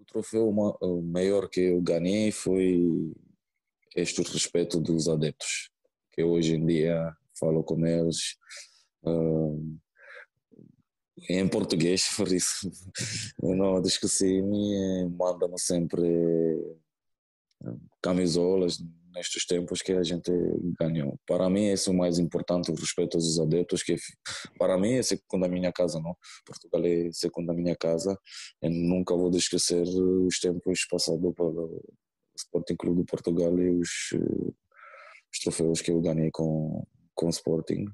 o troféu maior que eu ganhei foi este respeito dos adeptos, que hoje em dia falo com eles uh, em português, por isso não esqueci-me, manda-me sempre camisolas nestes tempos que a gente ganhou. Para mim, esse é o mais importante, o respeito aos adeptos, que para mim é segundo a minha casa, não? Portugal é a minha casa. Eu nunca vou esquecer os tempos passados para o Sporting Clube de Portugal e os, os troféus que eu ganhei com, com o Sporting.